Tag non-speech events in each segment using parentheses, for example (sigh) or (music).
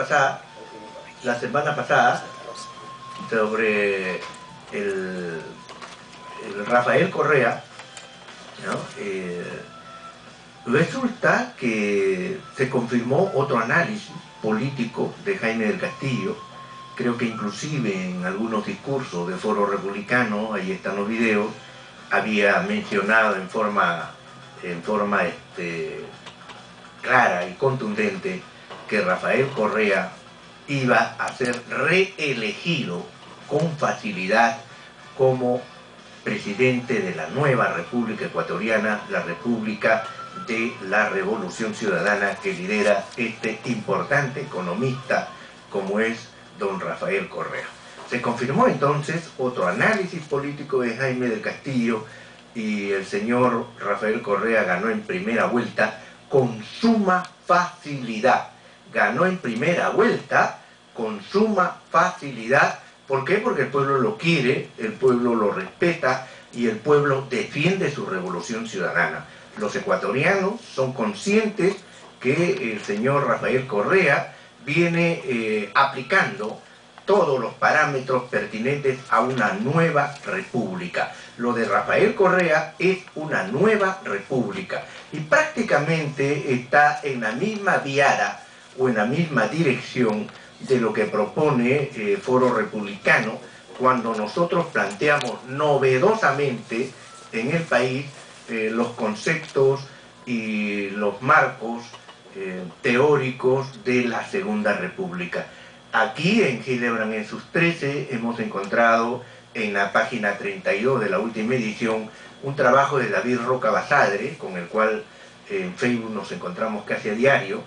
pasada, la semana pasada, sobre el, Rafael Correa, eh, resulta que se confirmó otro análisis político de Jaime del Castillo, creo que inclusive en algunos discursos de foro republicano, ahí están los videos, había mencionado en forma, en forma este, clara y contundente que Rafael Correa iba a ser reelegido con facilidad como presidente de la nueva República Ecuatoriana, la República de la Revolución Ciudadana que lidera este importante economista como es don Rafael Correa. Se confirmó entonces otro análisis político de Jaime del Castillo y el señor Rafael Correa ganó en primera vuelta con suma facilidad. Ganó en primera vuelta con suma facilidad. ¿Por qué? Porque el pueblo lo quiere, el pueblo lo respeta y el pueblo defiende su revolución ciudadana. Los ecuatorianos son conscientes que el señor Rafael Correa viene eh, aplicando todos los parámetros pertinentes a una nueva república. Lo de Rafael Correa es una nueva república y prácticamente está en la misma viara o en la misma dirección de lo que propone eh, Foro Republicano cuando nosotros planteamos novedosamente en el país eh, los conceptos y los marcos eh, teóricos de la Segunda República. Aquí en Hildebrand en sus 13 hemos encontrado en la página 32 de la última edición un trabajo de David Roca Basadre, con el cual en Facebook nos encontramos casi a diario,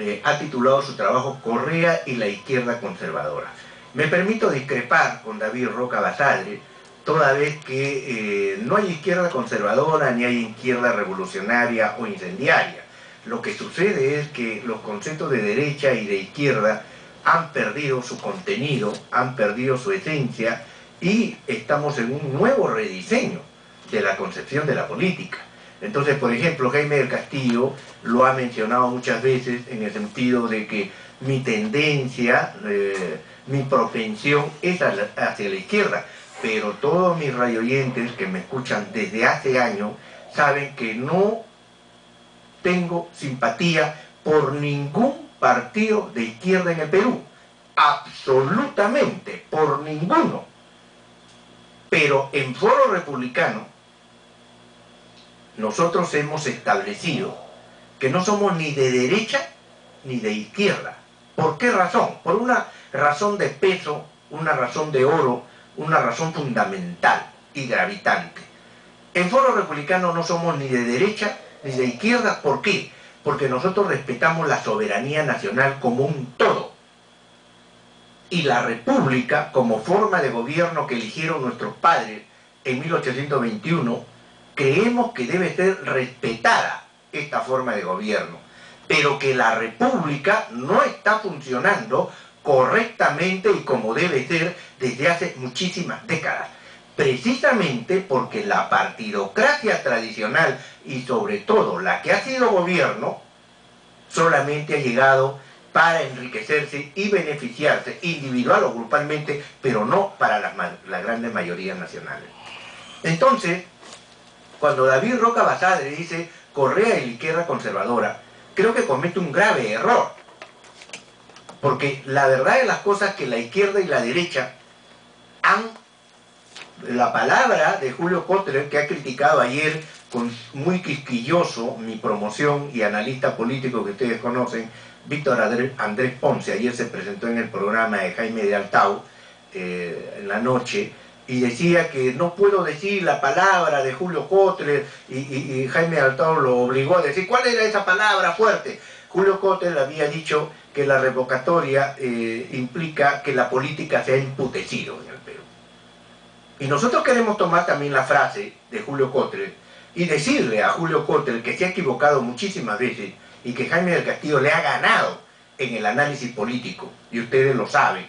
eh, ha titulado su trabajo Correa y la izquierda conservadora. Me permito discrepar con David Roca Basadre, toda vez que eh, no hay izquierda conservadora ni hay izquierda revolucionaria o incendiaria. Lo que sucede es que los conceptos de derecha y de izquierda han perdido su contenido, han perdido su esencia y estamos en un nuevo rediseño de la concepción de la política. Entonces, por ejemplo, Jaime del Castillo lo ha mencionado muchas veces en el sentido de que mi tendencia, eh, mi propensión es hacia la izquierda, pero todos mis radioyentes que me escuchan desde hace años saben que no tengo simpatía por ningún partido de izquierda en el Perú. Absolutamente, por ninguno. Pero en foro republicano, nosotros hemos establecido que no somos ni de derecha ni de izquierda. ¿Por qué razón? Por una razón de peso, una razón de oro, una razón fundamental y gravitante. En foro republicano no somos ni de derecha ni de izquierda. ¿Por qué? Porque nosotros respetamos la soberanía nacional como un todo. Y la república, como forma de gobierno que eligieron nuestros padres en 1821, creemos que debe ser respetada esta forma de gobierno, pero que la república no está funcionando correctamente y como debe ser desde hace muchísimas décadas precisamente porque la partidocracia tradicional y sobre todo la que ha sido gobierno solamente ha llegado para enriquecerse y beneficiarse individual o grupalmente, pero no para las, grandes mayorías nacionales. Entonces, cuando David Roca Basadre dice Correa y la izquierda conservadora, creo que comete un grave error. Porque la verdad de las cosas que la izquierda y la derecha han la palabra de Julio Kotler, que ha criticado ayer con muy quisquilloso mi promoción y analista político que ustedes conocen, Víctor Andrés Ponce, ayer se presentó en el programa de Jaime de Altau eh, en la noche, y decía que no puedo decir la palabra de Julio Kotler, y, Jaime de Altau lo obligó a decir, ¿cuál era esa palabra fuerte? Julio Kotler había dicho que la revocatoria eh, implica que la política se ha emputecido en el Perú. Y nosotros queremos tomar también la frase de Julio Cotre y decirle a Julio Cotre que se ha equivocado muchísimas veces y que Jaime del Castillo le ha ganado en el análisis político, y ustedes lo saben,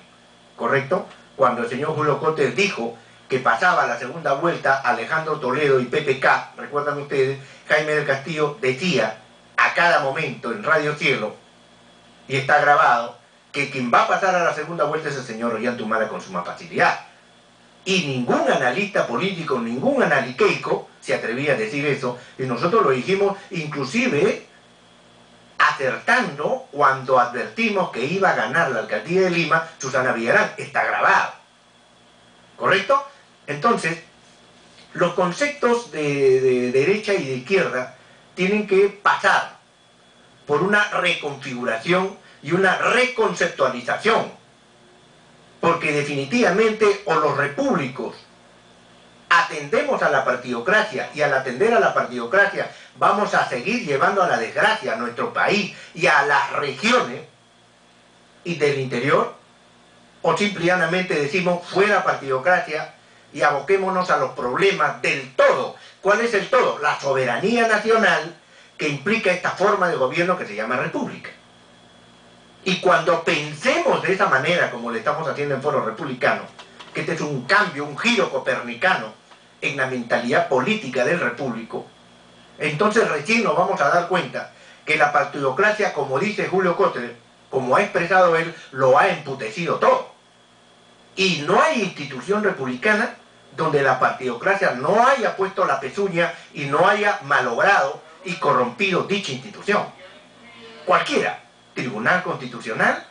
¿correcto? Cuando el señor Julio Cotre dijo que pasaba la segunda vuelta Alejandro Toledo y PPK, recuerdan ustedes, Jaime del Castillo decía a cada momento en Radio Cielo, y está grabado, que quien va a pasar a la segunda vuelta es el señor Ollantumala con suma facilidad. Y ningún analista político, ningún analiqueico se atrevía a decir eso, y nosotros lo dijimos inclusive acertando cuando advertimos que iba a ganar la alcaldía de Lima Susana Villarán. Está grabado. ¿Correcto? Entonces, los conceptos de, derecha y de izquierda tienen que pasar por una reconfiguración y una reconceptualización. Porque definitivamente o los repúblicos atendemos a la partidocracia y al atender a la partidocracia vamos a seguir llevando a la desgracia a nuestro país y a las regiones y del interior o simplemente decimos fuera partidocracia y aboquémonos a los problemas del todo. ¿Cuál es el todo? La soberanía nacional que implica esta forma de gobierno que se llama república. Y cuando pensemos de esa manera, como le estamos haciendo en Foro Republicano, que este es un cambio, un giro copernicano en la mentalidad política del repúblico, entonces recién nos vamos a dar cuenta que la partidocracia, como dice Julio Cotter, como ha expresado él, lo ha emputecido todo. Y no hay institución republicana donde la partidocracia no haya puesto la pezuña y no haya malogrado y corrompido dicha institución. Cualquiera, Tribunal Constitucional,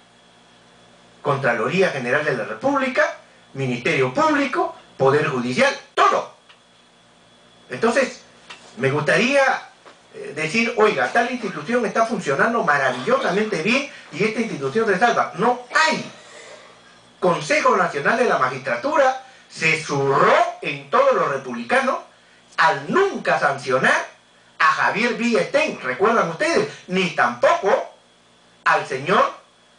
Contraloría General de la República, Ministerio Público, Poder Judicial, todo. Entonces, me gustaría eh, decir, oiga, tal institución está funcionando maravillosamente bien y esta institución se salva. No hay. Consejo Nacional de la Magistratura se zurró en todos los republicanos al nunca sancionar a Javier Villestein, recuerdan ustedes, ni tampoco al señor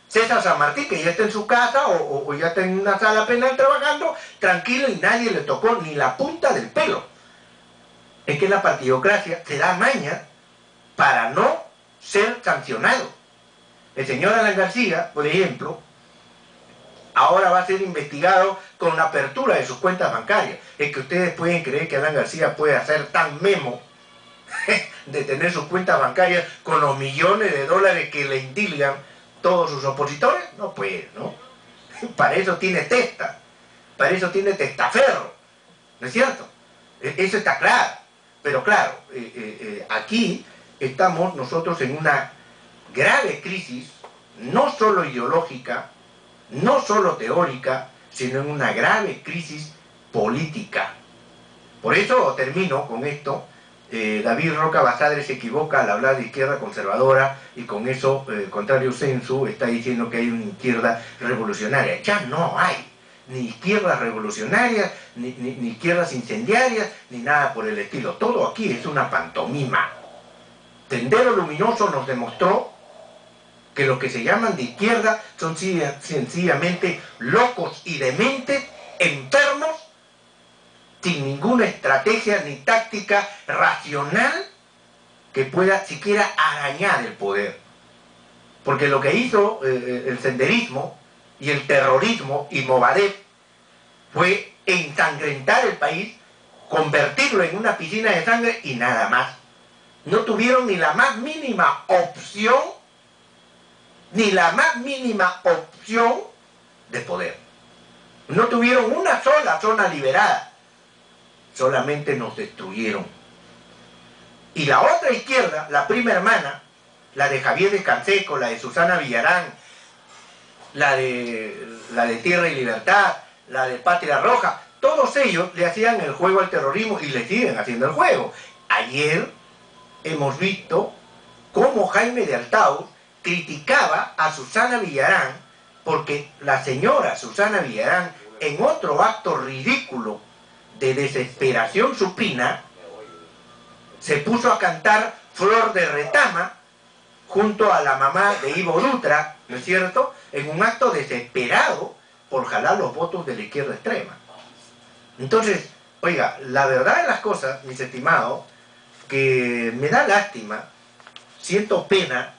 César San Martín, que ya está en su casa o, o ya está en una sala penal trabajando, tranquilo y nadie le tocó ni la punta del pelo. Es que la partidocracia se da maña para no ser sancionado. El señor Alan García, por ejemplo, ahora va a ser investigado con la apertura de sus cuentas bancarias. Es que ustedes pueden creer que Alan García puede hacer tan memo (laughs) de tener sus cuentas bancarias con los millones de dólares que le indilgan todos sus opositores. No puede, ¿no? (laughs) Para eso tiene testa, para eso tiene testaferro, ¿no es cierto? E, eso está claro. Pero claro, eh, eh, eh, aquí estamos nosotros en una grave crisis, no solo ideológica, no solo teórica, sino en una grave crisis política. Por eso termino con esto. Eh, David Roca Basadre se equivoca al hablar de izquierda conservadora y con eso, eh, contrario censu, está diciendo que hay una izquierda revolucionaria. Ya no hay ni izquierdas revolucionarias, ni, ni izquierdas incendiarias, ni nada por el estilo. Todo aquí es una pantomima. Tendero Luminoso nos demostró que los que se llaman de izquierda son sencillamente locos y dementes, enfermos, sin ninguna estrategia ni táctica racional que pueda siquiera arañar el poder. Porque lo que hizo eh, eh, el senderismo y el terrorismo y Movadef fue ensangrentar el país, convertirlo en una piscina de sangre y nada más. No tuvieron ni la más mínima opción ni la más mínima opción de poder. No tuvieron una sola zona liberada, solamente nos destruyeron. Y la otra izquierda, la prima hermana, la de Javier Descanseco, la de Susana Villarán, la de, la de Tierra y Libertad, la de Patria Roja, todos ellos le hacían el juego al terrorismo y le siguen haciendo el juego. Ayer hemos visto cómo Jaime de Altaus criticaba a Susana Villarán porque la señora Susana Villarán, en otro acto ridículo de desesperación supina, se puso a cantar Flor de Retama junto a la mamá de Ivo Dutra, ¿no es cierto?, en un acto desesperado por jalar los votos de la izquierda extrema. Entonces, oiga, la verdad de las cosas, mis estimados, que me da lástima, siento pena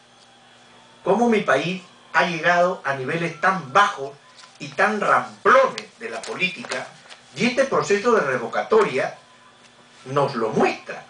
cómo mi país ha llegado a niveles tan bajos y tan ramplones de la política y este proceso de revocatoria nos lo muestra.